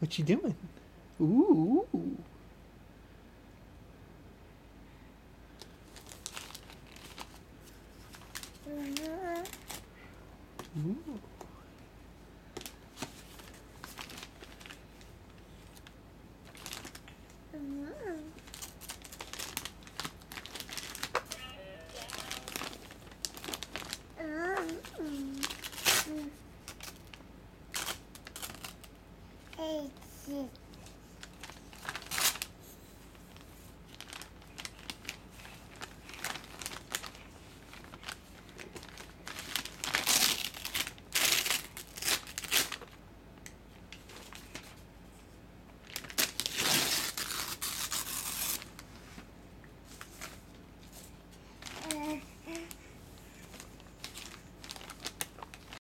What you doing? Ooh. Ooh. 一ッ。